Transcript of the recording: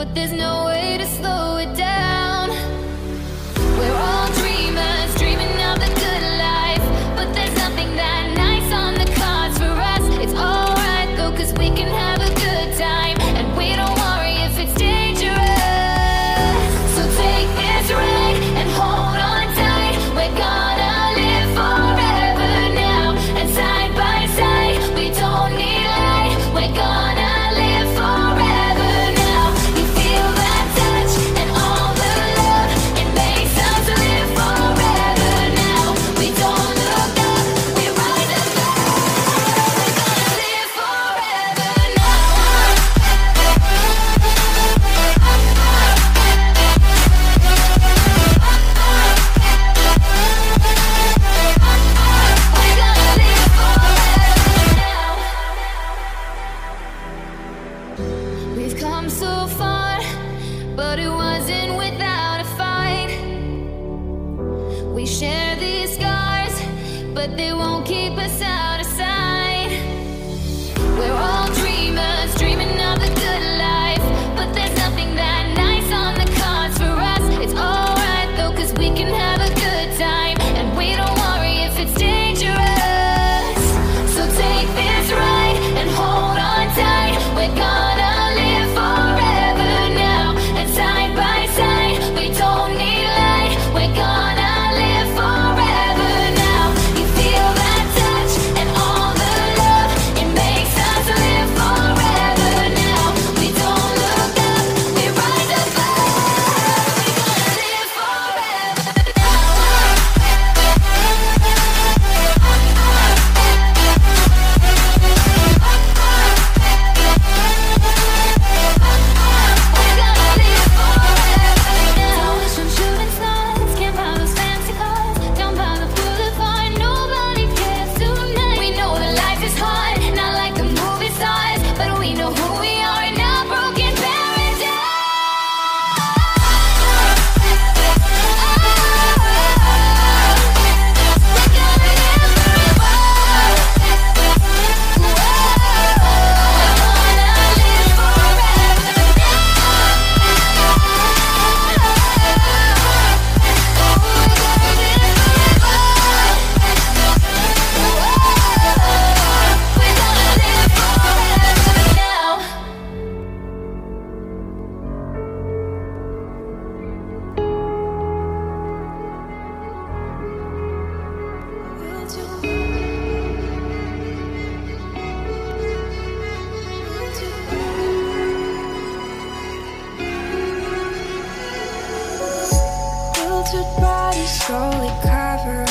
but there's no way to slow it down. melted body slowly covered